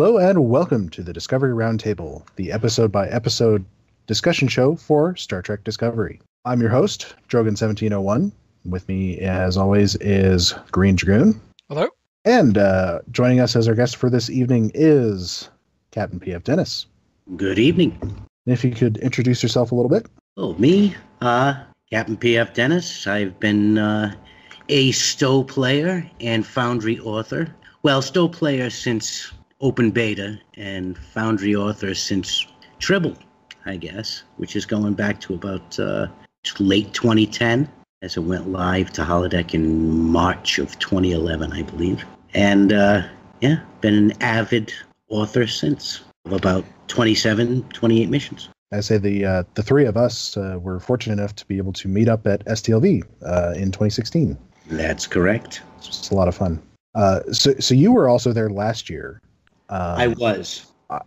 Hello and welcome to the Discovery Roundtable, the episode by episode discussion show for Star Trek Discovery. I'm your host, Drogyn1701. With me, as always, is Green Dragoon. Hello. And uh, joining us as our guest for this evening is Captain P.F. Dennis. Good evening. And if you could introduce yourself a little bit. Oh, me, uh, Captain P.F. Dennis. I've been uh, a Stowe player and Foundry author. Well, Stowe player since open beta and Foundry author since Tribble, I guess, which is going back to about uh, late 2010 as it went live to holodeck in March of 2011, I believe. And uh, yeah, been an avid author since of about 27, 28 missions. I say the uh, the three of us uh, were fortunate enough to be able to meet up at STLV uh, in 2016. That's correct. It's a lot of fun. Uh, so, so you were also there last year. Um, I was.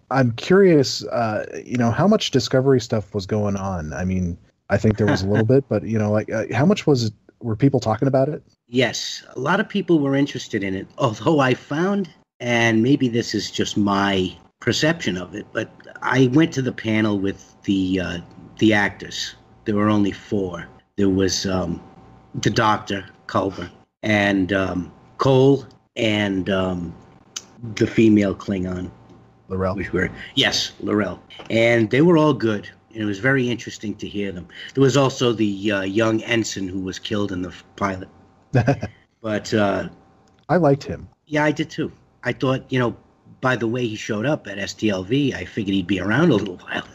I'm curious, uh, you know, how much discovery stuff was going on. I mean, I think there was a little bit, but you know, like uh, how much was it? Were people talking about it? Yes, a lot of people were interested in it. Although I found, and maybe this is just my perception of it, but I went to the panel with the uh, the actors. There were only four. There was um, the doctor Culber and um, Cole and um, the female Klingon. L'Rell. Which were yes, L'Rell, and they were all good. And it was very interesting to hear them. There was also the uh, young ensign who was killed in the pilot. but uh, I liked him. Yeah, I did too. I thought, you know, by the way he showed up at STLV, I figured he'd be around a little while.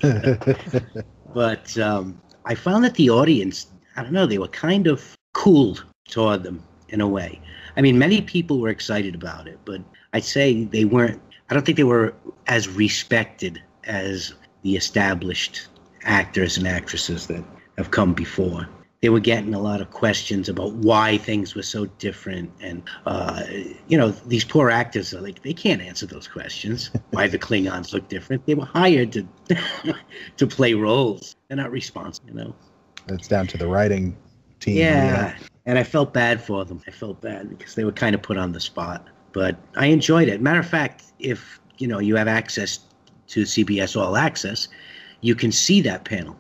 but um, I found that the audience, I don't know, they were kind of cooled toward them in a way. I mean, many people were excited about it, but I'd say they weren't, I don't think they were as respected as the established actors and actresses that have come before. They were getting a lot of questions about why things were so different, and uh, you know these poor actors are like they can't answer those questions. why the Klingons look different? They were hired to to play roles. They're not responsible, you know. It's down to the writing team. Yeah, and I felt bad for them. I felt bad because they were kind of put on the spot. But I enjoyed it. Matter of fact, if you know you have access to CBS All Access, you can see that panel.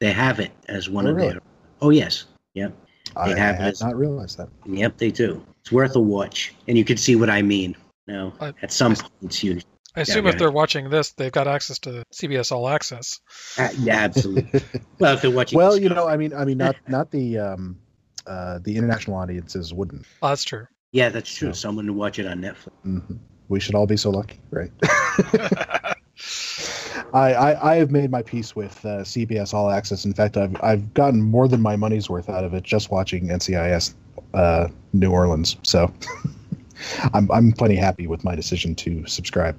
They have it as one Oh, of really? their. Oh yes, yep. They I have had this- not realized that. Yep, they do. It's worth a watch, and you can see what I mean. No, I- at some points you. I assume go if they're watching this, they've got access to CBS All Access. Uh, yeah, absolutely. well, if they're watching. Well, you know, I mean, I mean, not not the um, uh, the international audiences wouldn't. Oh, that's true. Yeah, that's true. So- Someone to watch it on Netflix. hmm We should all be so lucky, right? I, I I have made my peace with uh, CBS All Access. In fact, I've I've gotten more than my money's worth out of it just watching NCIS uh, New Orleans. So I'm I'm plenty happy with my decision to subscribe.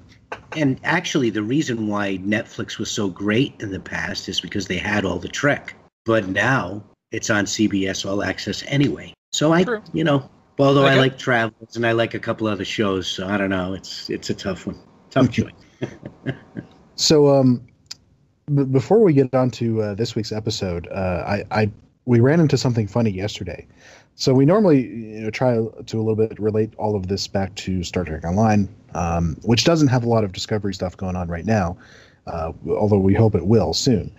And actually, the reason why Netflix was so great in the past is because they had all the Trek. But now it's on CBS All Access anyway. So I, True. you know, although I Okay. like Travels and I like a couple other shows, so I don't know. It's it's a tough one, tough choice. So, um, b- before we get on to uh, this week's episode, uh, I, I we ran into something funny yesterday. So we normally you know, try to a little bit relate all of this back to Star Trek Online, um, which doesn't have a lot of Discovery stuff going on right now, uh, although we hope it will soon.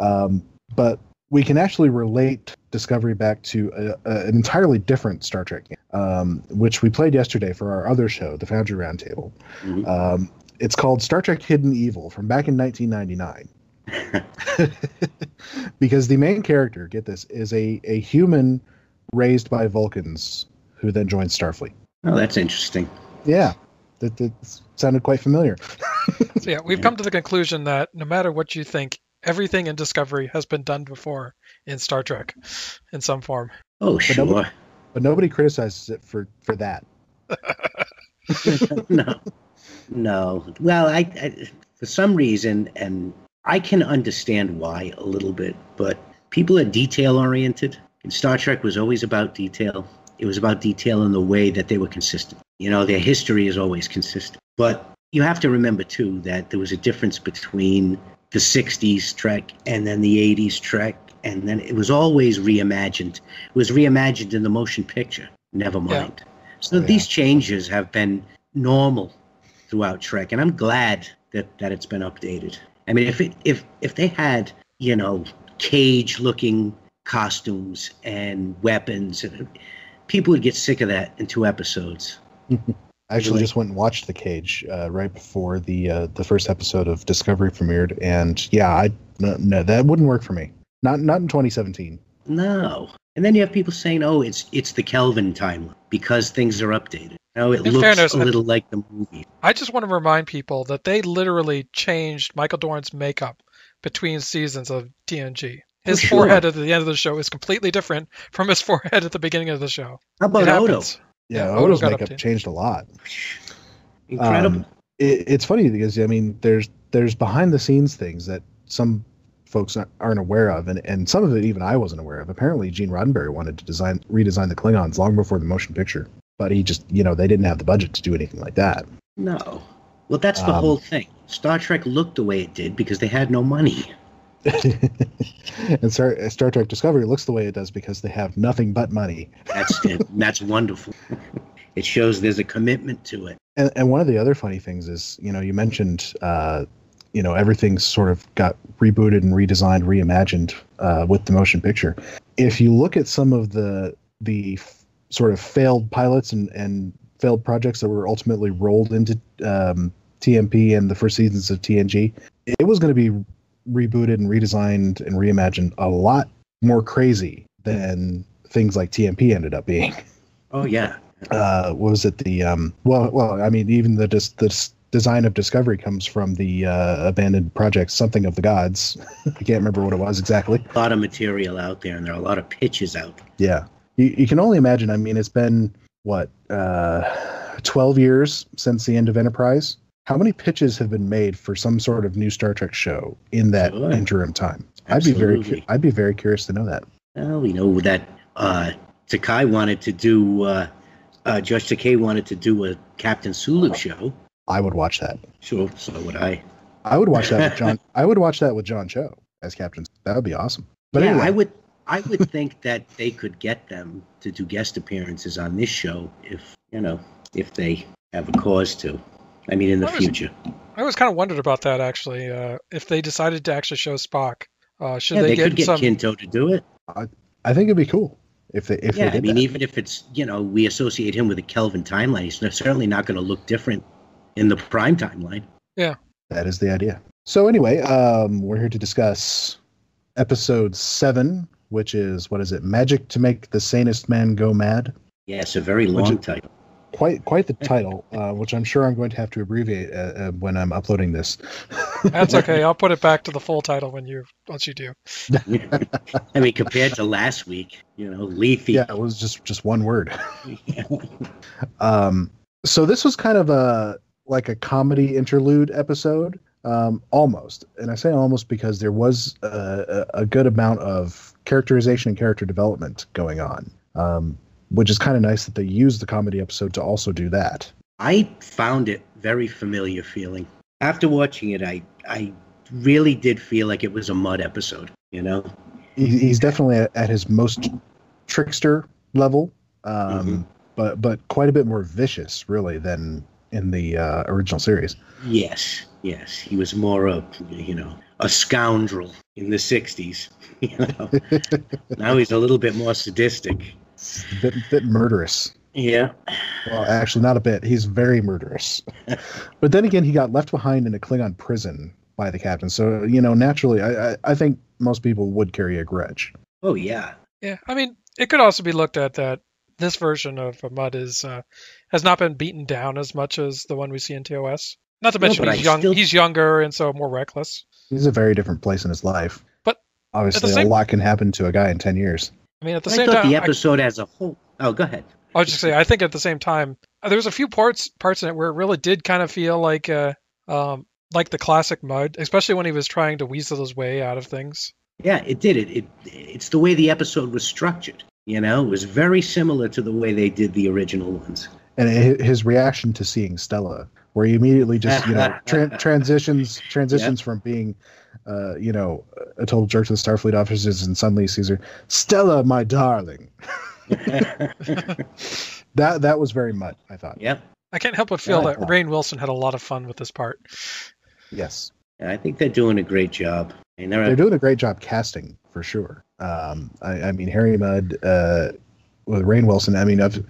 Um, but we can actually relate Discovery back to a, a, an entirely different Star Trek game, um, which we played yesterday for our other show, the Foundry Roundtable. Mhm. Um, it's called Star Trek Hidden Evil from back in 1999. because the main character, get this, is a, a human raised by Vulcans who then joins Starfleet. Oh, that's interesting. Yeah, that, that sounded quite familiar. So yeah, we've come to the conclusion that no matter what you think, everything in Discovery has been done before in Star Trek, in some form. Oh, nobody- sure. But nobody criticizes it for, for that. no, no. Well, I, I for some reason, and I can understand why a little bit, but people are detail oriented, and Star Trek was always about detail. It was about detail in the way that they were consistent. You know, their history is always consistent. But you have to remember too that there was a difference between the '60s Trek and then the '80s Trek, and then it was always reimagined. It was reimagined in the motion picture. Never Yeah. mind. So Yeah. these changes have been normal throughout Trek, and I'm glad that that it's been updated. I mean, if it if if they had you know cage looking costumes and weapons, people would get sick of that in two episodes. I actually Really? just went and watched The Cage uh, right before the uh, the first episode of Discovery premiered, and yeah, I no, no that wouldn't work for me. Not not in 2017. No. And then you have people saying, "Oh, it's it's the Kelvin timeline because things are updated." No, it In looks fairness, a I- little like the movie. I just want to remind people that they literally changed Michael Dorn's makeup between seasons of TNG. His sure. forehead at the end of the show is completely different from his forehead at the beginning of the show. How about it Odo? Yeah, Yeah, Odo's makeup changed a lot. Incredible. Um, it, it's funny because I mean, there's there's behind the scenes things that some folks aren't- aren't aware of, and, and some of it even I wasn't aware of. Apparently, Gene Roddenberry wanted to design redesign the Klingons long before the motion picture, but he just you know they didn't have the budget to do anything like that. no. Well, that's the Um, whole thing. Star Trek looked the way it did because they had no money. and Star, Star Trek Discovery looks the way it does because they have nothing but money. That's that's wonderful. It shows there's a commitment to it. And, and one of the other funny things is, you know, you mentioned, uh, you know, everything's sort of got rebooted and redesigned, reimagined uh, with the motion picture. If you look at some of the the f- sort of failed pilots and, and failed projects that were ultimately rolled into um, TMP and the first seasons of TNG, it was going to be rebooted and redesigned and reimagined a lot more crazy than things like TMP ended up being. Oh yeah. uh, what was it? The um, well well I mean even the just the design of Discovery comes from the uh, abandoned project something of the gods. I can't remember what it was exactly. A lot of material out there, and there are a lot of pitches out. yeah. You, you can only imagine I mean it's been what uh, 12 years since the end of Enterprise how many pitches have been made for some sort of new Star Trek show in that Sure. interim time I'd be very Absolutely. I'd be very curious to know that Well, we know that uh, Takei wanted to do. Uh, uh, Josh Takei wanted to do a Captain Sulu show. I would watch that So so would I. I would watch that with John I would watch that with John Cho as captain that would be awesome but yeah, anyway I would. I would think that they could get them to do guest appearances on this show if you know if they have a cause to. I mean, in the What was- future. I always kind of wondered about that actually. Uh, if they decided to actually show Spock, uh, should Yeah, they, they, get, could get some? Quinto to do it. I think it'd be cool if they if yeah, they I mean, that. even if it's you know we associate him with the Kelvin timeline, he's certainly not going to look different in the prime timeline. Yeah, that is the idea. So anyway, um, we're here to discuss episode seven, which is what is it? Magic to make the sanest man go mad. Yeah, it's a very Which long is- title. Quite quite the title, uh, which I'm sure I'm going to have to abbreviate uh, uh, when I'm uploading this. That's okay. I'll put it back to the full title when you once you do. I mean, compared to last week, you know, Lethe. yeah, it was just just one word. Um, so this was kind of a like a comedy interlude episode, um, almost. And I say almost because there was a, a a good amount of characterization and character development going on, um, which is kind of nice that they used the comedy episode to also do that. I found it very familiar feeling. After watching it, I I really did feel like it was a Mudd episode. You know, he's definitely at, his most trickster level, um, Mhm. but but quite a bit more vicious, really, than in the uh, original series. yes, yes, he was more a you know a scoundrel in the '60s. You know, now he's a little bit more sadistic. It's a bit, bit murderous. Yeah, Well, actually, not a bit. He's very murderous. but then again, he got left behind in a Klingon prison by the captain. So, you know, naturally, I, I, I think most people would carry a grudge. oh yeah, Yeah, I mean, it could also be looked at that this version of Mudd is uh, has not been beaten down as much as the one we see in TOS. Not to mention but he's I young. still- He's younger and so more reckless. He's a very different place in his life. But obviously, same- a lot can happen to a guy in 10 years. I mean, at the I same time, the I- episode as a whole. Oh, go ahead. I was just say I think at the same time uh, there was a few parts parts in it where it really did kind of feel like uh, um, like the classic Mudd, especially when he was trying to weasel his way out of things. Yeah, it did it. It it's the way the episode was structured. You know, it was very similar to the way they did the original ones. And his reaction to seeing Stella, where he immediately just, you know, tran transitions transitions from being, uh, you know, a total jerk to the Starfleet officers and suddenly sees her, Stella, my darling. That that was very much, I thought. Yep. I can't help but feel Yeah. that Rainn Wilson had a lot of fun with this part. Yes, Yeah, I think they're doing a great job. And they're, they're doing a great job casting for sure. Um, I, I mean, Harry Mudd uh, with Rainn Wilson. I mean, I've,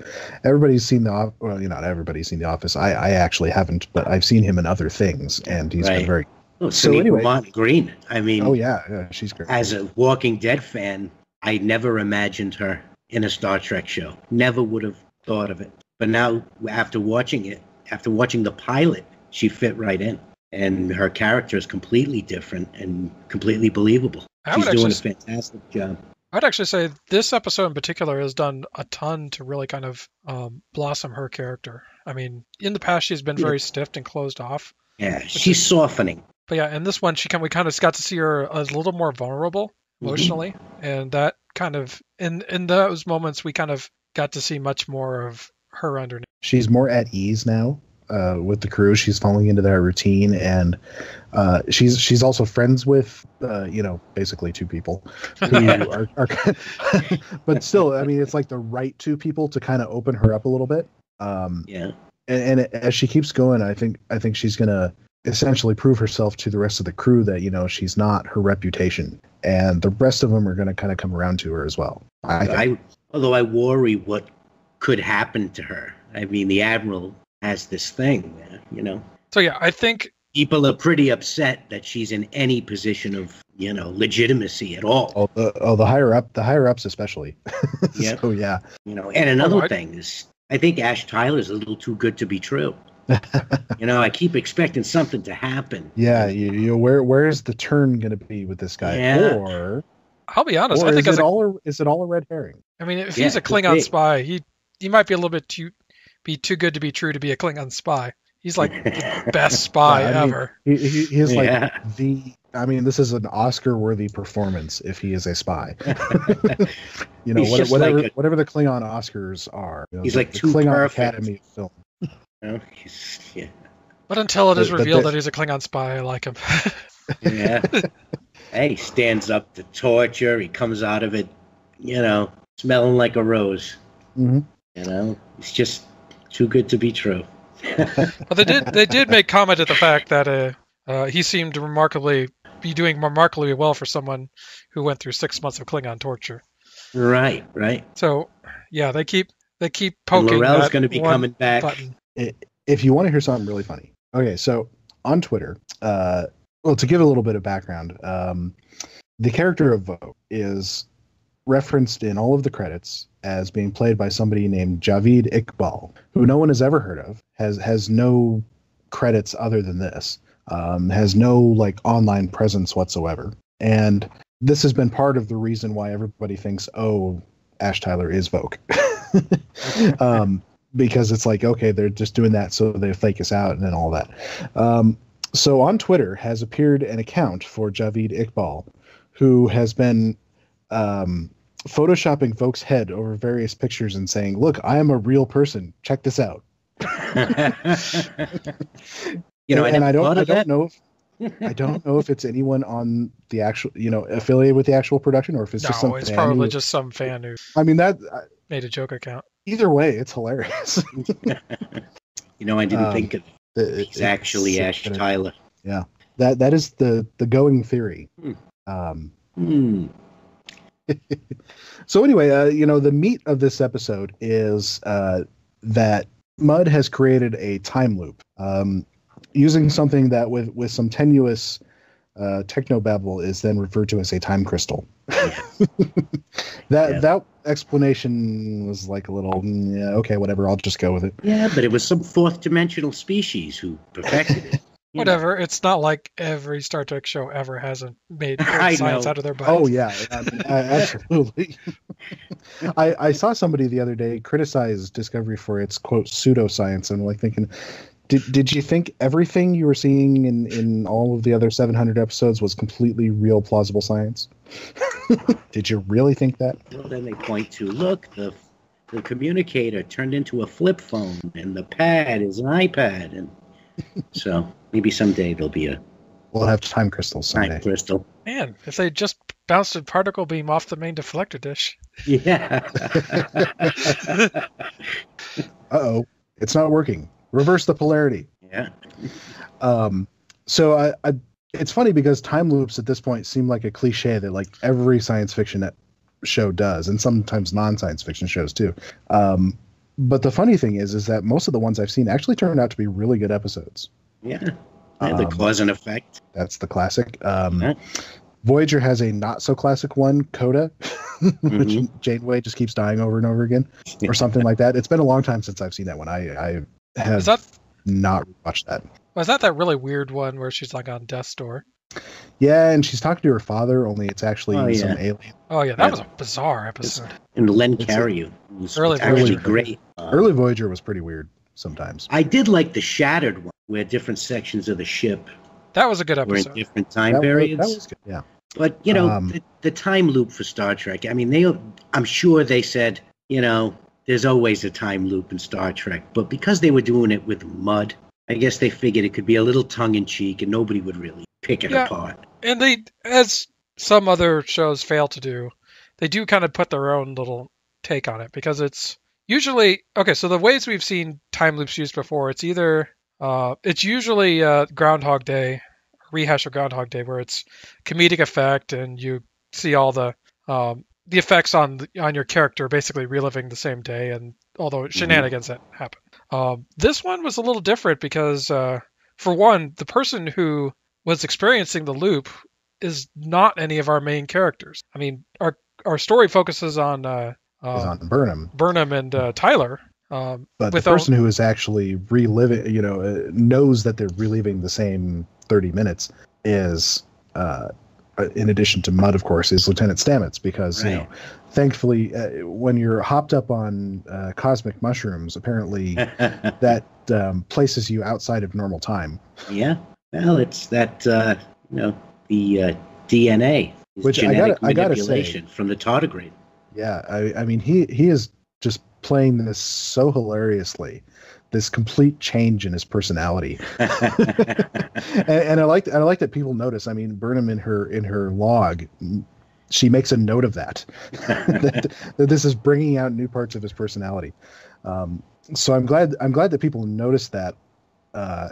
everybody's seen the well, you know, not everybody's seen The Office. I, I actually haven't, but I've seen him in other things, and he's Right. been very. Oh, so Sonequa anyway- Vermont Green. I mean, Oh yeah, yeah, she's great. as a Walking Dead fan, I never imagined her in a Star Trek show. Never would have thought of it. But now, after watching it, after watching the pilot, she fit right in. And her character is completely different and completely believable. I She's would doing a fantastic job. I'd actually say this episode in particular has done a ton to really kind of um, blossom her character. I mean, in the past she's been Yeah. very stiff and closed off, Yeah, she's softening. But yeah, in this one she kind we kind of got to see her a little more vulnerable Mm-hmm. emotionally, and that kind of in in those moments we kind of got to see much more of her underneath. she's more at ease now uh, with the crew. She's falling into their routine, and uh, she's she's also friends with uh, you know basically two people who are, are but still, I mean, it's like the right two people to kind of open her up a little bit. Um, Yeah. and, and as she keeps going, I think I think she's gonna essentially prove herself to the rest of the crew that you know she's not her reputation, and the rest of them are gonna kind of come around to her as well. I. I, although I worry what could happen to her. I mean, the admiral has this thing, you know. So yeah, I think People are pretty upset that she's in any position of, you know, legitimacy at all. Oh, the, oh, the higher up, the higher ups especially. Yeah. so yeah, You know, and another Alright. thing is, I think Ash Tyler is a little too good to be true. You know, I keep expecting something to happen. yeah. You, you where where's the turn going to be with this guy? Yeah. Or, I'll be honest. or I is think it as a, all a, is it all a red herring? I mean, if Yeah, he's a Klingon spy, he he might be a little bit too be too good to be true to be a Klingon spy. He's like the best spy Yeah, I mean, ever. He, he, he is like Yeah. the. I mean, this is an Oscar-worthy performance if he is a spy. you know, what, whatever like a- whatever the Klingon Oscars are. you know, He's the- like the too Klingon perfect. Academy of Film. You know, he's- yeah. But until it is But- but revealed the- that he's a Klingon spy, I like him. Yeah. hey, he stands up to torture. He comes out of it, you know, smelling like a rose. Mhm. You know, it's just too good to be true. but they did they did make comment at the fact that uh, uh, he seemed remarkably be doing remarkably well for someone who went through six months of Klingon torture. Right, right. So yeah, they keep they keep And poking. Laurel's that going to be coming back. Button. If you want to hear something really funny, okay, so on Twitter, uh, well, to give a little bit of background, um, the character of Voq is referenced in all of the credits as being played by somebody named Javid Iqbal, who no one has ever heard of, has has no credits other than this, um, has no like online presence whatsoever, and this has been part of the reason why everybody thinks, oh, Ash Tyler is Voq. um, because it's like okay they're just doing that so they fake us out and then all that um, so on twitter has appeared an account for javid iqbal who has been um, photoshopping folks head over various pictures and saying look i am a real person check this out you know, and, I, and i don't i don't that. know if I don't know if it's anyone on the actual, you know, affiliated with the actual production, or if it's just some. no, it's fan probably who- just some fan who I mean that. uh, made a joke account. Either way, it's hilarious. You know, I didn't Um, think of It- He's actually it's- Ash Tyler. Yeah, that that is the the going theory. Hmm. Um, Hmm. so anyway, uh, you know, the meat of this episode is uh, that Mudd has created a time loop um, using something that, with with some tenuous uh, technobabble, is then referred to as a time crystal. that Yeah. that explanation was like a little mm, yeah, okay, whatever. I'll just go with it. Yeah, but it was some fourth dimensional species who perfected it. You know. Whatever. It's not like every Star Trek show ever hasn't made science know. out of their butts. Oh yeah, I mean, I- absolutely. I I saw somebody the other day criticize Discovery for its quote pseudoscience, and I'm like thinking, did did you think everything you were seeing in in all of the other 700 episodes was completely real, plausible science? did you really think that? Well, then they point to look the the communicator turned into a flip phone, and the pad is an iPad, and so maybe someday there'll be a We'll have time crystals time someday. crystal. Man, if they just bounced a particle beam off the main deflector dish. Yeah. Uh oh, it's not working. Reverse the polarity. Yeah. Um, so I, I, it's funny because time loops at this point seem like a cliche that like every science fiction show does, and sometimes non-science fiction shows too. Um, but the funny thing is, is that most of the ones I've seen actually turned out to be really good episodes. Yeah. yeah the Um, cause and effect. That's the classic. Um, Yeah. Voyager has a not so classic one, Coda, which Mhm. Janeway just keeps dying over and over again, or something like that. It's been a long time since I've seen that one. I, I have Is that not watched that. was that that really weird one where she's like on death's door? Yeah, and she's talking to her father, only it's actually Oh, some yeah. alien. Oh yeah, that Yeah. was a bizarre episode. And Len It's a- Carrier was Early actually Voyager. great. Uh, Early Voyager was pretty weird sometimes. I did like the Shattered one, where different sections of the ship That was a good were in different time That was, periods. that was good. Yeah. But you know, Um, the, the time loop for Star Trek. I mean, they. I'm sure they said, you know, there's always a time loop in Star Trek, but because they were doing it with Mudd, I guess they figured it could be a little tongue in cheek, and nobody would really pick it Yeah. apart. And they, as some other shows fail to do, they do kind of put their own little take on it because it's usually okay. So the ways we've seen time loops used before, it's either uh, it's usually uh, Groundhog Day, rehash of Groundhog Day, where it's comedic effect and you see all the um, the effects on on your character basically reliving the same day and all the shenanigans that happen. Um, this one was a little different because, uh, for one, the person who was experiencing the loop is not any of our main characters. I mean, our our story focuses on uh, on Burnham, Burnham and uh, Tyler. Um, but with the person who is actually reliving, you know, uh, knows that they're reliving the same thirty minutes is, uh, in addition to Mudd, of course, is Lieutenant Stamets because you know, thankfully, uh, when you're hopped up on uh, cosmic mushrooms, apparently that um, places you outside of normal time. yeah. Well, it's that uh, you know the uh, DNA, Which I genetic gotta- I gotta say- manipulation from the tardigrade. Yeah, I, I mean, he he is just playing this so hilariously, this complete change in his personality, and, and I like I like that people notice. I mean, Burnham in her in her log, she makes a note of that, that that this is bringing out new parts of his personality. Um, so I'm glad I'm glad that people noticed that. Uh,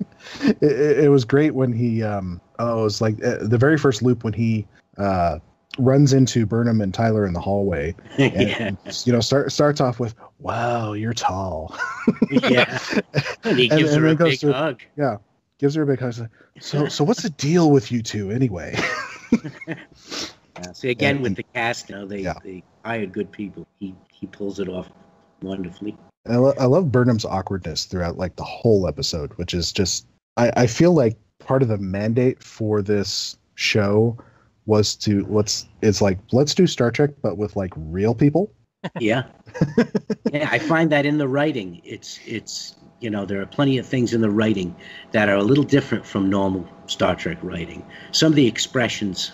it, it it was great when he um, oh it was like uh, the very first loop when he uh, runs into Burnham and Tyler in the hallway and, yeah. you know start starts off with wow you're tall yeah. And he gives and her then a big through- hug. yeah gives her a big hug so so, so what's the deal with you two anyway Yeah, See again And- with the cast, you know, they Yeah. they hire good people. He he pulls it off wonderfully. I, lo- I love Burnham's awkwardness throughout like the whole episode which is just I, I feel like part of the mandate for this show was to let's it's like let's do Star Trek but with like real people Yeah, yeah. I find that in the writing, it's it's you know there are plenty of things in the writing that are a little different from normal Star Trek writing. Some of the expressions,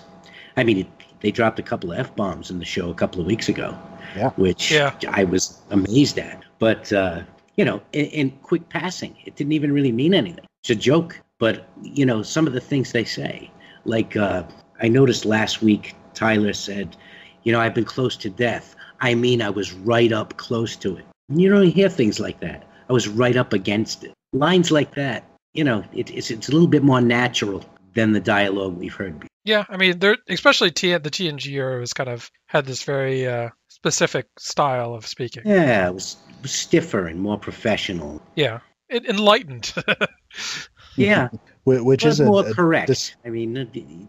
I mean, it, they dropped a couple of f bombs in the show a couple of weeks ago, Yeah. which Yeah. I was amazed at. But uh, you know, in, in quick passing, it didn't even really mean anything. It's a joke, but you know, some of the things they say, like uh, I noticed last week, Tyler said, "You know, I've been close to death. I mean, I was right up close to it." You don't hear things like that. I was right up against it. Lines like that, you know, it, it's it's a little bit more natural than the dialogue we've heard. before. Yeah, I mean, there especially T the TNG era was kind of had this very uh, specific style of speaking. Yeah, it was, it was stiffer and more professional. Yeah, it, enlightened. Yeah, which is more a correct. dis- I mean,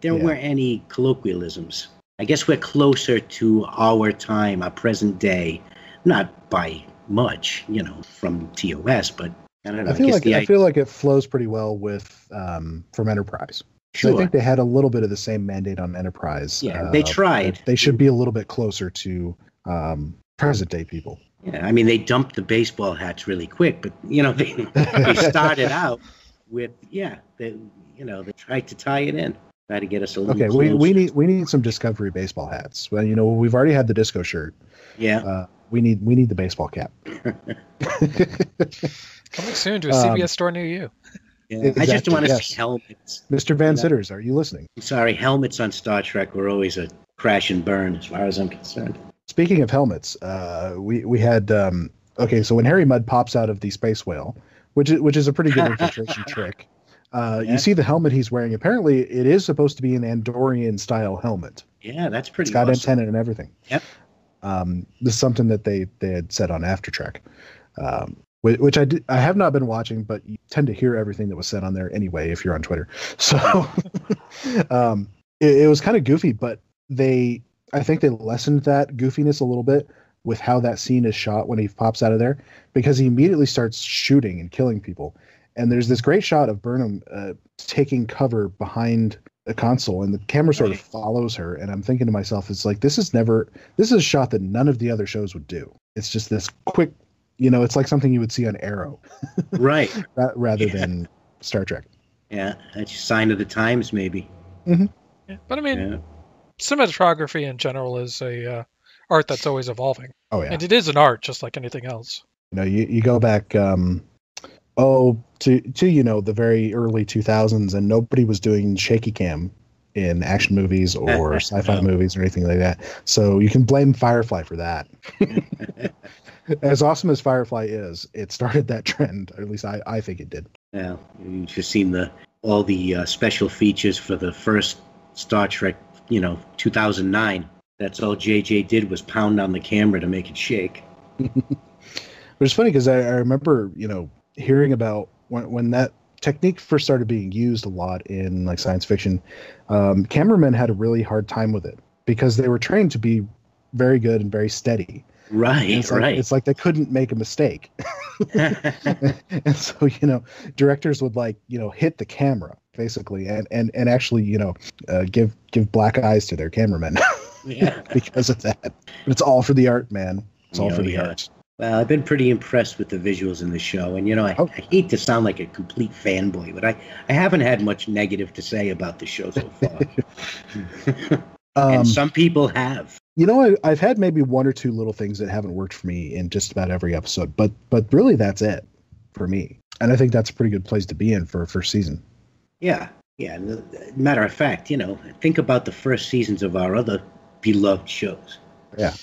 there Yeah. weren't any colloquialisms. I guess we're closer to our time, our present day, not by much, you know, from TOS, but I don't know. I feel guess like I feel like it flows pretty well with um, from Enterprise. Sure. I think they had a little bit of the same mandate on Enterprise. Yeah, they uh, tried. They should be a little bit closer to um, present day people. Yeah, I mean, they dumped the baseball hats really quick, but you know, they they started out with yeah, they you know they tried to tie it in, try to get us a little. Okay, we, we need we need some Discovery baseball hats. Well, you know, we've already had the disco shirt. yeah. Uh, we need we need the baseball cap. Coming soon to a Um, CBS store near you. yeah. I just want to yes. see helmets. Mr. Van Yeah. Sitters, are you listening? I'm sorry, helmets on Star Trek were always a crash and burn, as far as I'm concerned. Speaking of helmets, uh, we we had um, okay. So when Harry Mudd pops out of the space whale, which is which is a pretty good infiltration trick. Uh, Yeah. You see the helmet he's wearing. Apparently, it is supposed to be an Andorian style helmet. Yeah, that's pretty It's got awesome. antenna and everything. Yep. Um, this is something that they they had said on After Trek, um, whi- which I did, I have not been watching, but you tend to hear everything that was said on there anyway if you're on Twitter. So um, it, it was kind of goofy, but they I think they lessened that goofiness a little bit with how that scene is shot when he pops out of there because he immediately starts shooting and killing people. And there's this great shot of Burnham uh, taking cover behind a console, and the camera sort of follows her. And I'm thinking to myself, it's like this is never this is a shot that none of the other shows would do. It's just this quick, you know, it's like something you would see on Arrow Right. rather Yeah. than Star Trek. Yeah, that's a sign of the times, maybe. Yeah. But I mean, Yeah. cinematography in general is a uh, art that's always evolving, Oh yeah, and it is an art just like anything else. you know, you, you go back, um, oh, to to you know the very early 2000s, and nobody was doing shaky cam in action movies or sci-fi No. movies or anything like that. So you can blame Firefly for that. as awesome as Firefly is, it started that trend. Or at least I, I think it did. Yeah, you've just seen the all the uh, special features for the first Star Trek, you know, 2009. That's all JJ did was pound on the camera to make it shake. But it's funny because I, I remember, you know, hearing about when when that technique first started being used a lot in like science fiction. Um, cameramen had a really hard time with it because they were trained to be very good and very steady. And Right, it's like, right. it's like they couldn't make a mistake. and so, you know, directors would like, you know, hit the camera basically and and and actually, you know, uh, give give black eyes to their cameramen yeah. because of that. But it's all for the art, man. It's all for the yeah. art. Well, I've been pretty impressed with the visuals in the show, and you know, I, Oh. I hate to sound like a complete fanboy, but I, I haven't had much negative to say about the show so far. Um, and some people have. You know, I, I've had maybe one or two little things that haven't worked for me in just about every episode, but but really that's it for me. And I think that's a pretty good place to be in for a first season. Yeah, yeah. Matter of fact, you know, think about the first seasons of our other beloved shows, Yeah,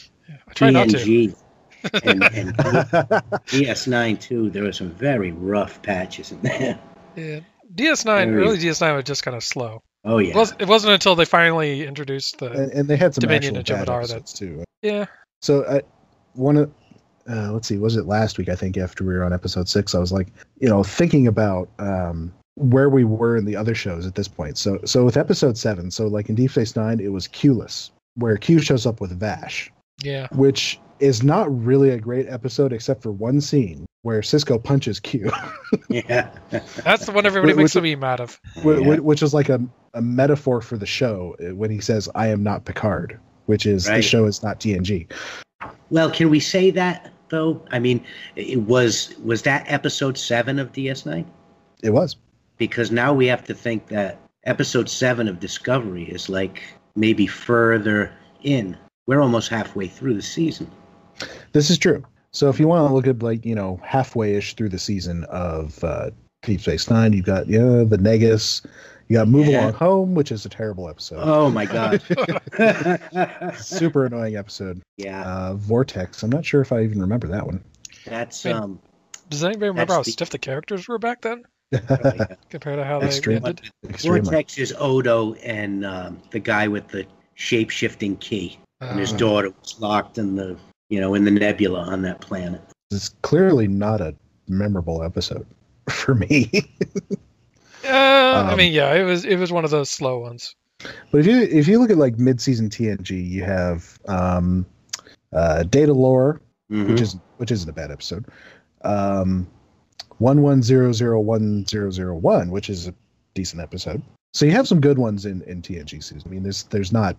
I try not to. TNG and, and DS9 too. There were some very rough patches in there. Yeah. DS9, Very- early DS9 was just kind of slow. Oh It, yeah, was, it wasn't until they finally introduced the. and, and they had some Dominion actual and bad Jem'Hadar episodes too. yeah. So I, one of uh, let's see, was it last week? I think after we were on episode six, I was like, you know, thinking about um, where we were in the other shows at this point. So so with episode seven, so like in Deep Space Nine, it was Q-less, where Q shows up with Vash, Yeah. which is not really a great episode except for one scene where Sisko punches Q, yeah. That's the one everybody Which- makes a meme out of. whi- Yeah. which is like a, a metaphor for the show uh, when he says, "I am not Picard," which is the show is not TNG. Well, can we say that though? I mean, it was was that episode seven of DS9? It was. Because now we have to think that episode seven of Discovery is like maybe further in. We're almost halfway through the season. This is true. So if you want to look at like you know halfway-ish through the season of uh, Deep Space Nine, you've got you know the Nagus, you got Move Yeah. Along Home, which is a terrible episode, Oh my god. super annoying episode. yeah, Uh, Vortex, I'm not sure if I even remember that one. that's Man. um. Does anybody remember how the- stiff the characters were back then yeah. compared to how they Extreme. ended? Extremely. Vortex is Odo and um, the guy with the shape shifting key, and his Uh, daughter was locked in the you know in the nebula on that planet. It's clearly not a memorable episode for me. uh, I Um, mean, yeah, it was it was one of those slow ones. But if you if you look at like mid-season TNG, you have um, uh, Datalore, Mhm. which is which isn't a bad episode. Um, one one zero zero one zero zero one, which is a decent episode. So you have some good ones in in TNG season. I mean, there's there's not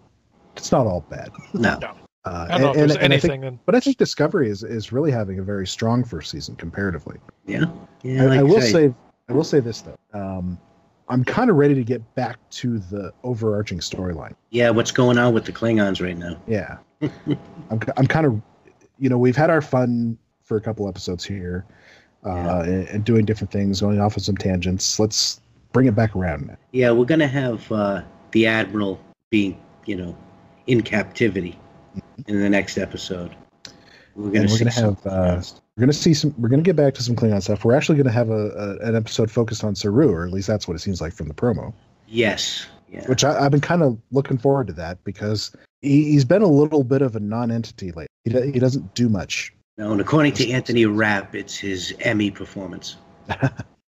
it's not all bad. no. No. Uh, I don't know if there's I think- anything. but I think Discovery is is really having a very strong first season comparatively. Yeah. Yeah. I, like I will say- say I will say this though. Um, I'm kind of ready to get back to the overarching storyline. Yeah. What's going on with the Klingons right now? Yeah, I'm I'm kind of you know we've had our fun for a couple episodes here, uh, Yeah. and, and doing different things, going off on some tangents. Let's bring it back around. now. Yeah, we're gonna have uh, the admiral being, you know, in captivity in the next episode. We're gonna and we're see gonna have uh, we're gonna see some. We're gonna get back to some Klingon stuff. We're actually gonna have a, a an episode focused on Saru, or at least that's what it seems like from the promo. yes. Yeah. Which I, I've been kind of looking forward to that because he, he's been a little bit of a non-entity lately. He, he doesn't do much. No, and according to Anthony Rapp, it's his Emmy performance.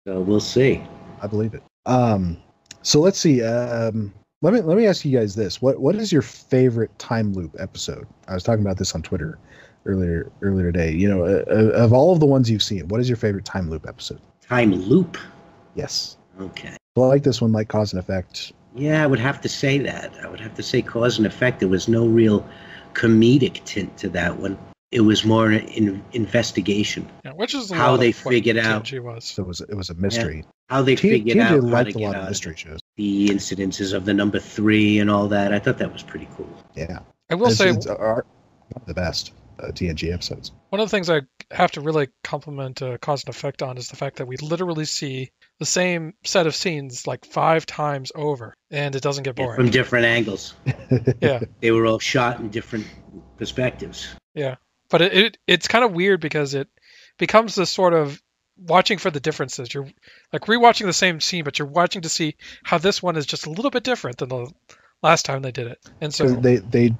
so we'll see. I believe it. Um, so let's see. Um, let me let me ask you guys this: what what is your favorite time loop episode? I was talking about this on Twitter earlier earlier today. You know, uh, uh, of all of the ones you've seen, what is your favorite time loop episode? Time loop. Yes, Okay. well, I like this one, like cause and effect. Yeah, I would have to say that. I would have to say cause and effect. There was no real comedic tint to that one. It was more an investigation. Yeah, which is How they figured out. TNG was. So it was it was a mystery. How they T- figured TJ out how to liked a get lot out of of mystery it. shows. the incidences of the number three and all that. I thought that was pretty cool. Yeah, I will It's- say it's our, one of the best uh, TNG episodes. one of the things I have to really compliment uh, Cause and Effect on is the fact that we literally see the same set of scenes like five times over, and it doesn't get Yeah, boring. from different angles. Yeah. They were all shot in different perspectives. But it, it it's kind of weird because it becomes this sort of watching for the differences. You're like rewatching the same scene, but you're watching to see how this one is just a little bit different than the last time they did it. And so So they they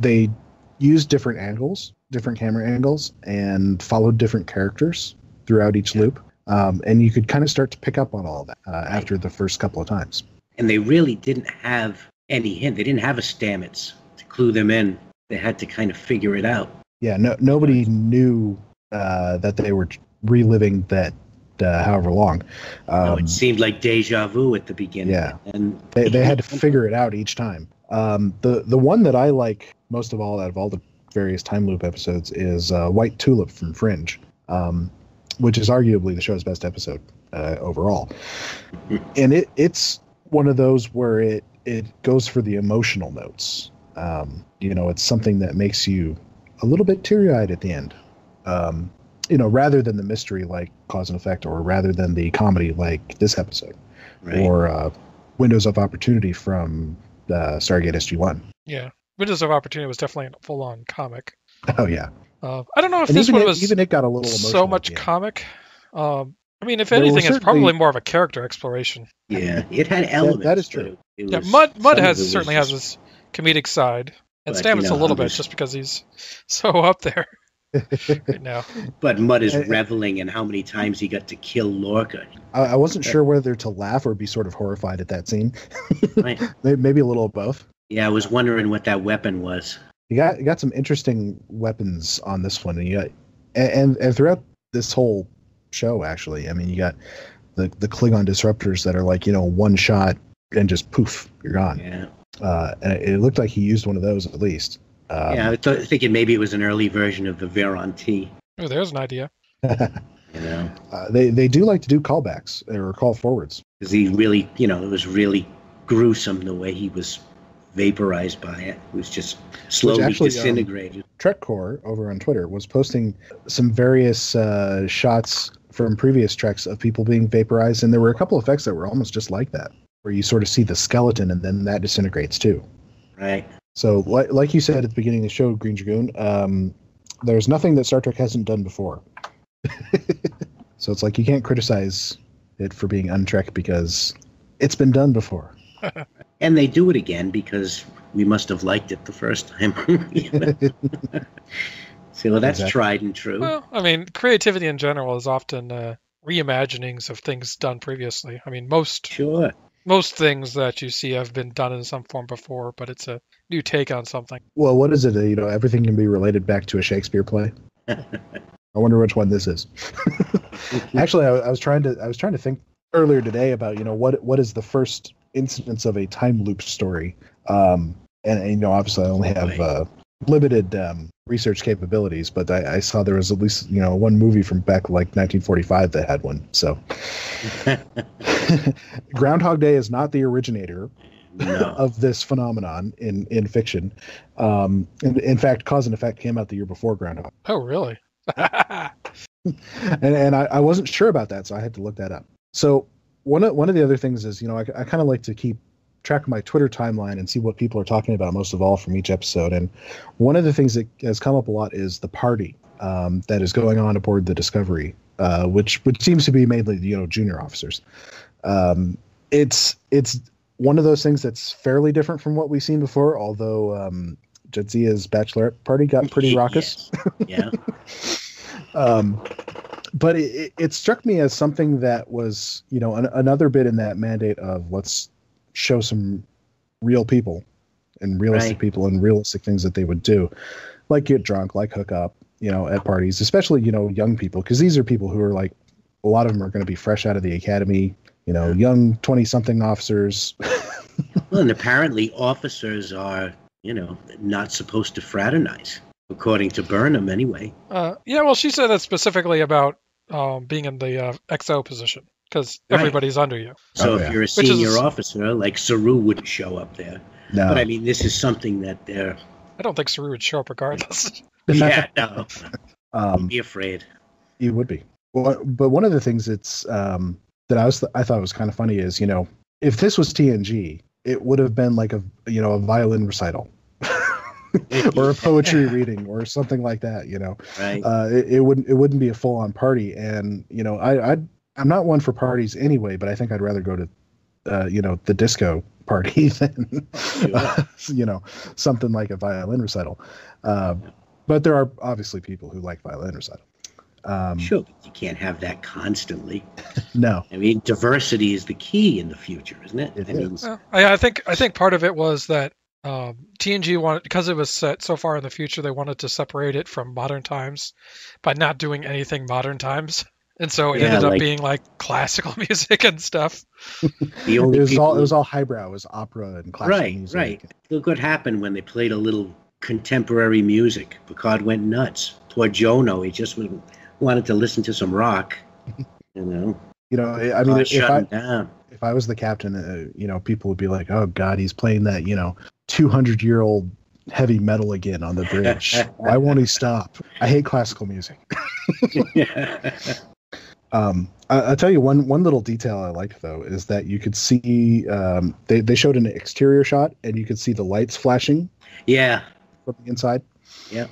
they used different angles, different camera angles, and followed different characters throughout each Yeah. loop. Um, and you could kind of start to pick up on all that uh, after the first couple of times. And they really didn't have any hint. They didn't have a Stamets to clue them in. They had to kind of figure it out. Yeah, no, nobody knew uh, that they were reliving that uh, however long. Um, it seemed like deja vu at the beginning. yeah. And they, they had to figure it out each time. Um, the the one that I like most of all out of all the various time loop episodes is uh, White Tulip from Fringe, um, which is arguably the show's best episode uh, overall. And it it's one of those where it it goes for the emotional notes. Um, you know, it's something that makes you a little bit teary eyed at the end. Um, you know, rather than the mystery like cause and effect, or rather than the comedy like this episode right. or uh, Windows of Opportunity from uh, Stargate SG One. yeah, Windows of Opportunity was definitely a full-on comic. Oh yeah, Uh, I don't know if and this even one it, was even it got a little so much comic. Um, I mean, if There anything, it's probably more of a character exploration. yeah, it had elements. that is true. It, it Yeah, Mudd Mudd has certainly just- has this comedic side, and But, Stamets you know, a little bit just because he's so up there right now. But Mudd is Uh, uh, reveling in how many times he got to kill Lorca. I, I wasn't sure whether to laugh or be sort of horrified at that scene. Right. Maybe a little of both. Yeah, I was wondering what that weapon was. You got you got some interesting weapons on this one, and you got and and, and throughout this whole show, actually. I mean, you got the the Klingon disruptors that are like you know one shot and just poof, you're gone. Yeah, Uh, and it, it looked like he used one of those at least. Um, yeah. I was thinking maybe it was an early version of the Varon-T. Oh, there's an idea. You know, Uh, they they do like to do callbacks or call forwards. because he really, you know, it was really gruesome the way he was vaporized by it. It was just slowly actually, um, disintegrated. TrekCore over on Twitter was posting some various uh, shots from previous treks of people being vaporized, and there were a couple effects that were almost just like that, where you sort of see the skeleton and then that disintegrates too. right. So, like, like you said at the beginning of the show, Green Dragoon, um, there's nothing that Star Trek hasn't done before. so it's like you can't criticize it for being untrek because it's been done before. And they do it again because we must have liked it the first time. You know? so well, that's Exactly. tried and true. Well, I mean, creativity in general is often uh, reimaginings of things done previously. I mean, most sure. Most things that you see have been done in some form before, but it's a new take on something. Well, what is it? You know, everything can be related back to a Shakespeare play. I wonder which one this is. Actually, I, I was trying to I was trying to think earlier today about you know what what is the first instance of a time loop story, um, and, and you know obviously I only have uh, limited um, research capabilities, but I, I saw there was at least you know one movie from back like 1945 that had one. So Groundhog Day is not the originator no. of this phenomenon in in fiction. Um, in, in fact, Cause and Effect came out the year before Groundhog, Oh, really? and and I, I wasn't sure about that, so I had to look that up. So one of one of the other things is, you know, I, I kind of like to keep track of my Twitter timeline and see what people are talking about most of all from each episode. And one of the things that has come up a lot is the party um, that is going on aboard the Discovery, uh, which which seems to be mainly you know junior officers. Um, it's it's one of those things that's fairly different from what we've seen before. Although um, Jadzia's bachelorette party got pretty raucous. Yes. Yeah. um, but it, it, it struck me as something that was you know an, another bit in that mandate of let's show some real people and realistic Right. people and realistic things that they would do like get drunk like hook up you know at parties especially you know young people because these are people who are like a lot of them are going to be fresh out of the academy you know young 20 something officers Well, and apparently officers are, you know, not supposed to fraternize, according to Burnham, anyway. Uh, yeah, well, she said that specifically about um, being in the uh, XO position because Right. everybody's under you. So Oh, if yeah. you're a is- senior officer, like Saru wouldn't show up there. no But I mean, this is something that they're. I don't think Saru would show up regardless. Yeah, no, um, be afraid. You would be. Well, but one of the things that's um, that I was I thought was kind of funny is you know if this was TNG, it would have been like a you know a violin recital or a poetry reading or something like that. You know, Right. uh, it, it wouldn't it wouldn't be a full on party. And you know, I I I'm not one for parties anyway, but I think I'd rather go to uh, you know the disco party than Sure. you know something like a violin recital. Uh, but there are obviously people who like violin recital. Um, Sure, but you can't have that constantly. No, I mean, diversity is the key in the future, isn't it? It I mean. Well, I, I think I think part of it was that um, TNG wanted because it was set so far in the future, they wanted to separate it from modern times by not doing anything modern times, and so it Yeah, ended up like- being like classical music and stuff. the only it was people, all it was all highbrow. It was opera and classical right, music. right. right. Look what happened when they played a little contemporary music. Picard went nuts. Poor Jono, he just w- wanted to listen to some rock. You know, You know, I I mean, Picard if I down. if I was the captain, uh, you know, people would be like, "Oh God, he's playing that you know, two hundred year old heavy metal again on the bridge. Why won't he stop? I hate classical music." Um, I, I'll tell you one one little detail I liked though is that you could see um, they they showed an exterior shot and you could see the lights flashing yeah, from the inside. Yeah.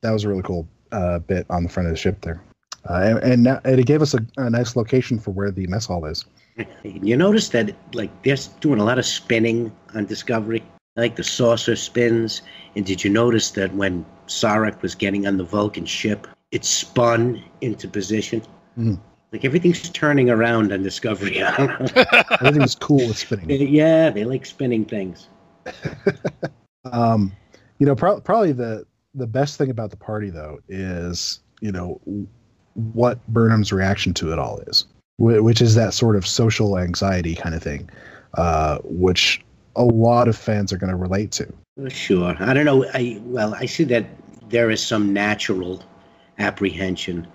that was a really cool uh, bit on the front of the ship there, uh, and and, now, and it gave us a, a nice location for where the mess hall is. You notice that like they're doing a lot of spinning on Discovery, like the saucer spins. And did you notice that when Sarek was getting on the Vulcan ship, it spun into position? Mhm. Like everything's turning around on Discovery. I don't know. Everything's cool with spinning. yeah, they like spinning things. Um, you know, pro- probably the the best thing about the party though is you know what Burnham's reaction to it all is, wh- which is that sort of social anxiety kind of thing, uh, which a lot of fans are going to relate to. Sure. I don't know. I well, I see that there is some natural apprehension,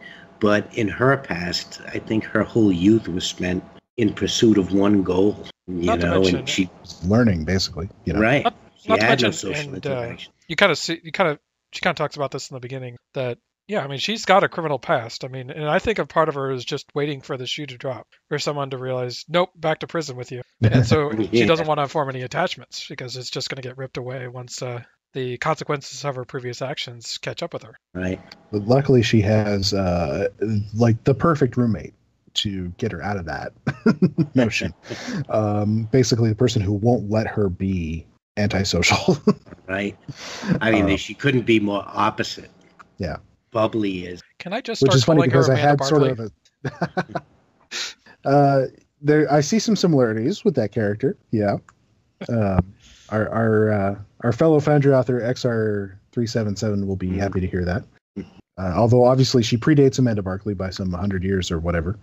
but in her past, I think her whole youth was spent in pursuit of one goal. You Not know, mention- and she Learning, basically, you know. right. Not- not to had no mention, social and, uh, you kind of see you kind of she kind of talks about this in the beginning that yeah i mean she's got a criminal past i mean and i think a part of her is just waiting for the shoe to drop for someone to realize nope back to prison with you and so she doesn't want to form any attachments because it's just going to get ripped away once uh, the consequences of her previous actions catch up with her Right. But luckily, she has uh, like the perfect roommate to get her out of that notion. um, basically, the person who won't let her be antisocial. Right. I mean, Uh, she couldn't be more opposite. Yeah. Bubbly is. can i just which start is funny because her I Amanda had sort of a. uh, there, I see some similarities with that character. Yeah, um, our our uh, our fellow Foundry author XR three seven seven will be happy to hear that. Uh, although obviously she predates Amanda Barkley by some hundred years or whatever.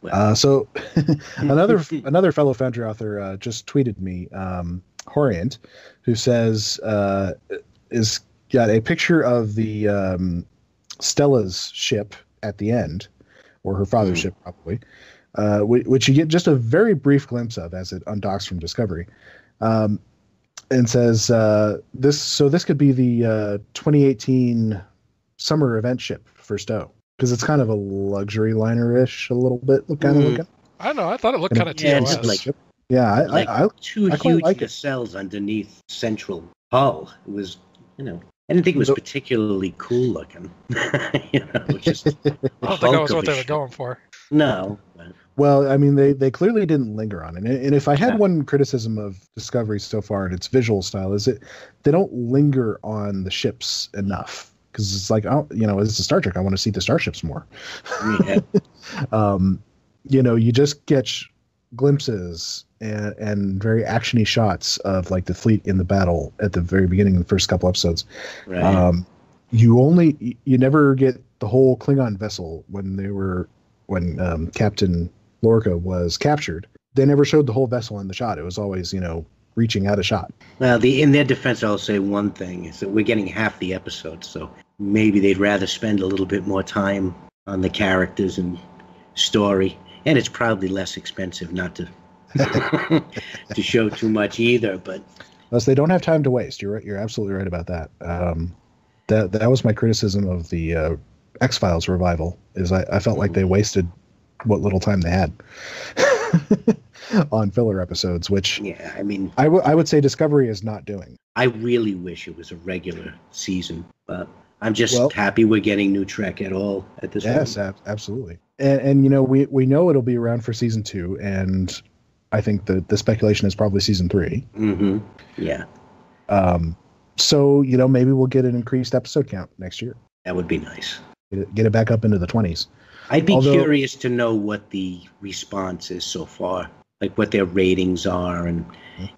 Well, Uh, so another another fellow Foundry author uh, just tweeted me, um, Horient, who says uh, is got a picture of the um, Stella's ship at the end, or her father's Hmm. ship probably, uh, which you get just a very brief glimpse of as it undocks from Discovery, um, and says uh, this. So this could be the uh, 2018 summer event ship for STO. Because it's kind of a luxury liner-ish, a little bit, Look kind of Hmm. looking. i don't know i thought it looked kind of yeah, TOS. just like- Yeah, I, Like- I, I two I huge like it. nacelles underneath central hull. It was, you know, I didn't think it was particularly cool looking. you know, it was just I don't think that was what they were going for. no. but- Well, I mean, they they clearly didn't linger on it. And and if I had Yeah. one criticism of Discovery so far in its visual style, is it they don't linger on the ships enough. Because it's like, oh, you know, this is Star Trek. I want to see the starships more. Yeah. um, you know, you just get glimpses and, and very actiony shots of like the fleet in the battle at the very beginning, of the first couple episodes. Right. Um, you only you never get the whole Klingon vessel when they were when um, Captain Lorca was captured. They never showed the whole vessel in the shot. It was always you know reaching out a shot. Well, the in their defense, I'll say one thing is that we're getting half the episode, so maybe they'd rather spend a little bit more time on the characters and story, and it's probably less expensive not to to show too much either. But Unless they don't have time to waste. You're right. You're absolutely right about that. Um, that that was my criticism of the uh, X Files revival. Is I, I felt like they wasted what little time they had on filler episodes, which yeah, I mean, I would I would say Discovery is not doing. I really wish it was a regular season, but I'm just Well- happy we're getting new Trek at all at this Yes, ab- absolutely. And, and you know we we know it'll be around for season two, and I think the the speculation is probably season three. Mm-hmm. Yeah, Um, so you know maybe we'll get an increased episode count next year. that would be nice. Get it, get it back up into the twenties. I'd be Although- curious to know what the response is so far, like what their ratings are, and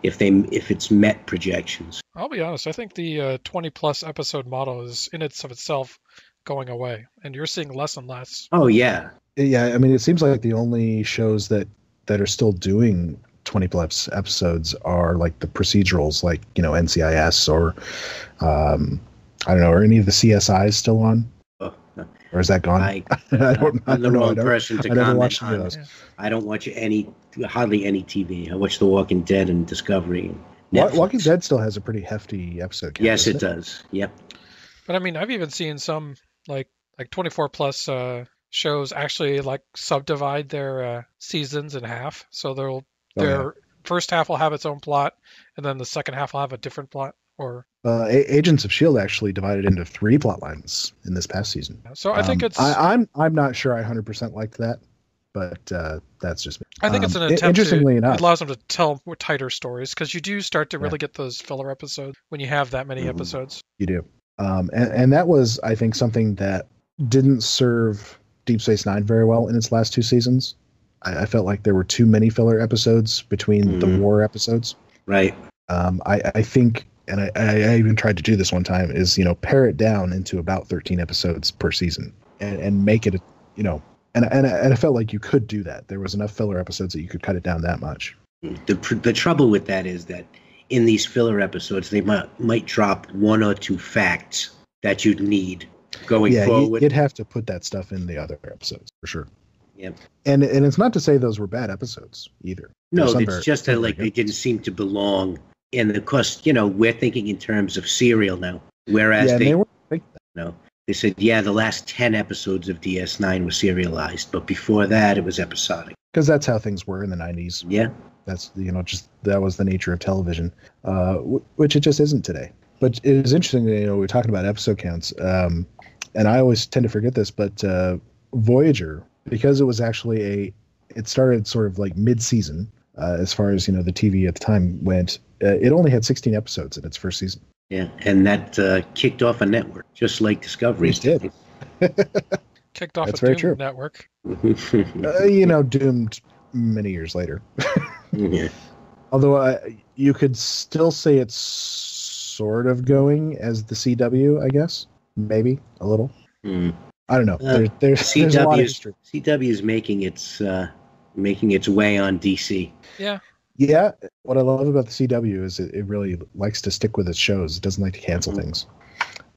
if they if it's met projections. I'll be honest. I think the uh, 20 plus episode model is in its of itself going away, and you're seeing less and less. Oh yeah, Yeah, I mean it seems like the only shows that that are still doing twenty plus episodes are like the procedurals, like you know NCIS or um, I don't know, are any of the CSIs still on, or is that gone? I, I don't. I I'm the don't know. I wrong person to I comment watched on. those. I don't watch any, hardly any TV. I watch The Walking Dead and Discovery. And Netflix. Walking Dead still has a pretty hefty episode count. Yes, it doesn't does. Yep. But I mean, I've even seen some like like 24 plus uh, shows actually like subdivide their uh, seasons in half. So they'll Oh, yeah. their first half will have its own plot, and then the second half will have a different plot. Or Uh, A- Agents of Shield actually divided into three plot lines in this past season. so I think Um, it's I, I'm I'm not sure I 100% liked that, but uh, that's just me. I think it's Um, an i- attempt. interestingly to, enough, it allows them to tell tighter stories because you do start to Yeah. really get those filler episodes when you have that many Mhm. episodes. You do. Um, and, and that was, I think, something that didn't serve Deep Space Nine very well in its last two seasons. I, I felt like there were too many filler episodes between the Mhm. war episodes. Right. Um, I, I think, and I, I I even tried to do this one time, is, you know, pare it down into about 13 episodes per season and, and make it, you know, and, and, I- and I felt like you could do that. There was enough filler episodes that you could cut it down that much. The the trouble with that is that in these filler episodes, they might might drop one or two facts that you'd need going yeah, forward. you'd have to put that stuff in the other episodes for sure. Yep. And and it's not to say those were bad episodes either. No, it's just that like they didn't seem to belong. And of course, you know, we're thinking in terms of serial now, whereas yeah, they, they were like you know, they said, yeah, the last ten episodes of DS9 were serialized, but before that, it was episodic. because that's how things were in the 90s. Yeah, That's you know just that was the nature of television, uh, w- which it just isn't today. But it is interesting you know we're talking about episode counts, um, and I always tend to forget this, but uh, Voyager because it was actually a it started sort of like mid-season uh, as far as you know the TV at the time went. Uh, it only had 16 episodes in its first season. yeah, and that uh, kicked off a network, just like Discovery It did. Kicked off That's a very Doom true. network. Uh, you know, doomed many years later. yeah. Although uh, you could still say it's sort of going as the CW, I guess. Maybe a little. Hmm. I don't know. Uh, there, there's, there's a lot of CW's history. CW is making its uh, making its way on DC. Yeah, Yeah, what I love about the CW is it, it really likes to stick with its shows. It doesn't like to cancel Mhm. things.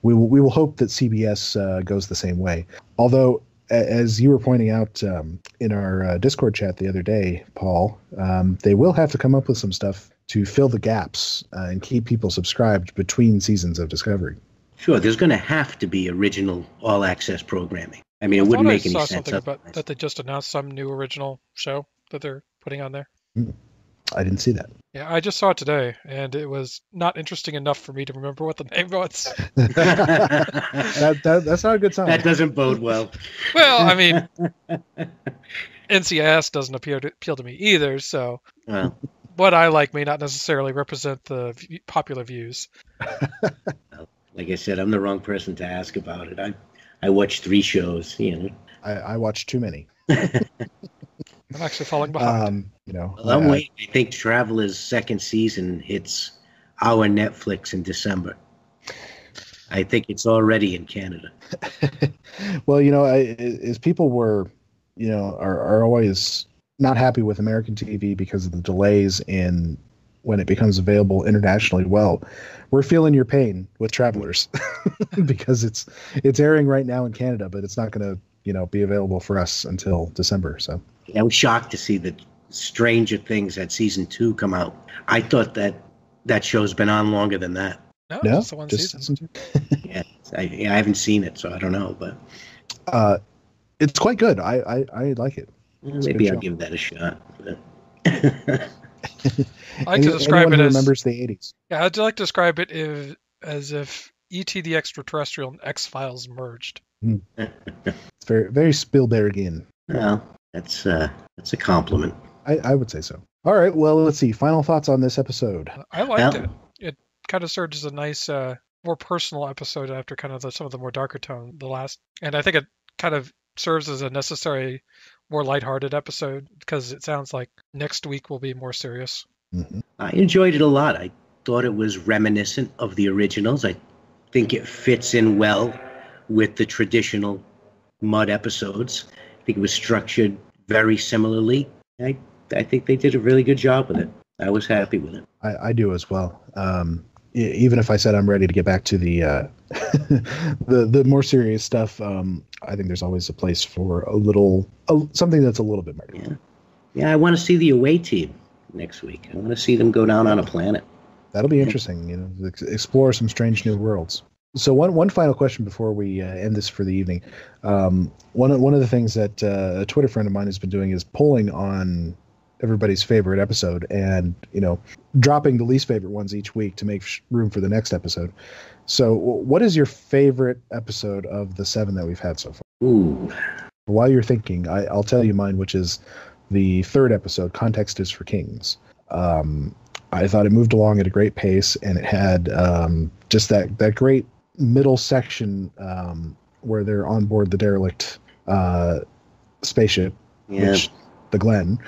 We will we will hope that CBS uh, goes the same way. Although, as you were pointing out um, in our uh, Discord chat the other day, Paul, um, they will have to come up with some stuff to fill the gaps uh, and keep people subscribed between seasons of Discovery. Sure, there's going to have to be original all access programming. I mean, it I wouldn't thought I make any saw sense. something about that they just announced some new original show that they're putting on there. I didn't see that. Yeah, I just saw it today, and it was not interesting enough for me to remember what the name was. that, that that's not a good sign. that doesn't bode well. Well, I mean, NCIS doesn't appeal to, appeal to me either, so Well, what I like may not necessarily represent the v- popular views. like I said, I'm the wrong person to ask about it. I I watched three shows. You know, I, I watched too many. I'm actually falling behind. Um, you know, well, I'm I- waiting. I think Traveler's second season hits our Netflix in December. I think it's already in Canada. well, you know, I, as people were, you know, are, are always not happy with American TV because of the delays in when it becomes available internationally. Well, we're feeling your pain with Travelers because it's it's airing right now in Canada, but it's not going to, you know, be available for us until December. So I was shocked to see that Stranger Things had season two come out. I thought that that show's been on longer than that. no, no, just the one just season. season two. Yeah, I, yeah, I haven't seen it, so I don't know, but Uh, it's quite good. I I, I like it. It's maybe I'll show. give that a shot. I like to describe anyone it as remembers the '80s. yeah, I'd like to describe it if, as if ET the Extraterrestrial and X Files merged. It's very very Spielbergian. well, that's uh, that's a compliment. I, I would say so. All right. Well, let's see. Final thoughts on this episode. I liked Well- it. It kind of served as a nice, uh, more personal episode after kind of the, some of the more darker tone. The last, and I think it kind of serves as a necessary, more lighthearted episode because it sounds like next week will be more serious. Mhm. I enjoyed it a lot. I thought it was reminiscent of the originals. I think it fits in well with the traditional Mudd episodes. I think it was structured very similarly. I I think they did a really good job with it. I was happy with it. I, I do as well. Um, even if I said I'm ready to get back to the uh, the the more serious stuff, um, I think there's always a place for a little a, something that's a little bit murder. Yeah, yeah. I want to see the away team next week. I want to see them go down on a planet. That'll be interesting. You know, explore some strange new worlds. So one one final question before we uh, end this for the evening. Um, one of, one of the things that uh, a Twitter friend of mine has been doing is polling on everybody's favorite episode, and you know, dropping the least favorite ones each week to make sh- room for the next episode. So, w- what is your favorite episode of the seven that we've had so far? Ooh, While you're thinking, I, I'll tell you mine, which is the third episode. Context is for kings. Um, I thought it moved along at a great pace, and it had um, just that that great middle section um, where they're on board the derelict uh, spaceship, yeah. which the Glenn,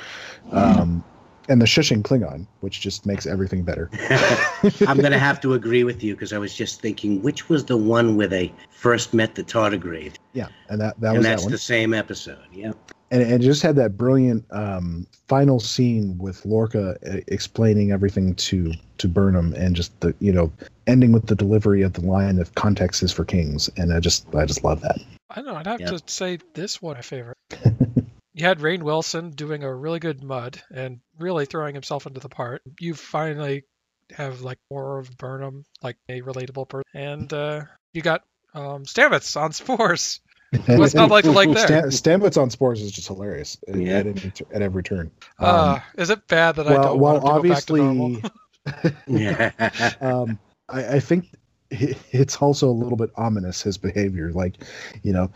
um, and the shushing Klingon, which just makes everything better. I'm gonna have to agree with you because I was just thinking, which was the one where they first met the tardigrade, Yeah, and that that and was that's that one. the same episode. Yeah. And and it just had that brilliant um, final scene with Lorca uh, explaining everything to to Burnham, and just the you know ending with the delivery of the line of "context is for kings," and I just I just love that. I don't know. I'd have Yeah. to say this one my favorite. you had Rainn Wilson doing a really good Mudd and really throwing himself into the part. You finally have like more of Burnham, like a relatable person, and uh, you got um, Stamets on Spores. What's not like to like there? Stan, Stamets on Spores is just hilarious at, Yeah. at, any, at every turn. Um, uh, is it bad that I well, don't well, want him to go back to normal? obviously, Yeah. um, I, I think it's also a little bit ominous his behavior. Like, you know,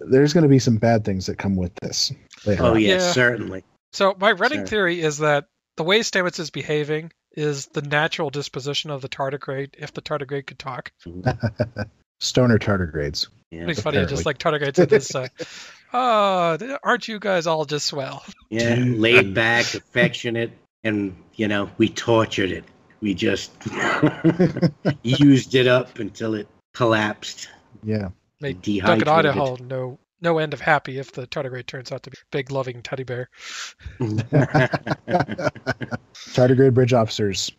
there's going to be some bad things that come with this. Later oh on. yes, Yeah. certainly. So my running Sure. theory is that the way Stamets is behaving is the natural disposition of the tardigrade if the tardigrade could talk. Stoner tardigrades. Yeah. Pretty funny, just Apparently. like tardigrades at this. Uh, oh, aren't you guys all just swell? Yeah, laid back, affectionate, and you know, we tortured it. We just used it up until it collapsed. Yeah. Make Dehydrated. Duncan Idaho no no end of happy if the tardigrade turns out to be a big loving teddy bear. Tardigrade bridge officers.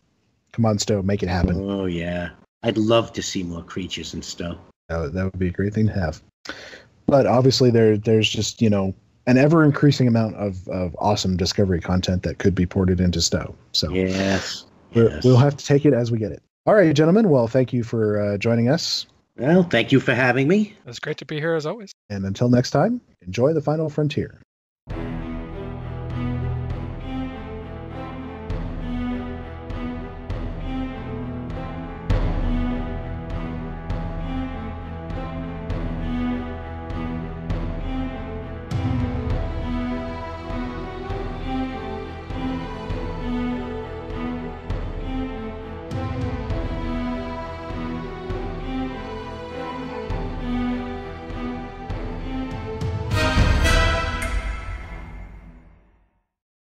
Come on, STO, make it happen. oh yeah, I'd love to see more creatures in STO. That would, that would be a great thing to have. But obviously, there there's just you know an ever increasing amount of, of awesome Discovery content that could be ported into STO. So Yes. we're- yes. we'll have to take it as we get it. All right, gentlemen. Well, thank you for uh, joining us. Well, thank you for having me. It's great to be here as always. And until next time, enjoy the final frontier.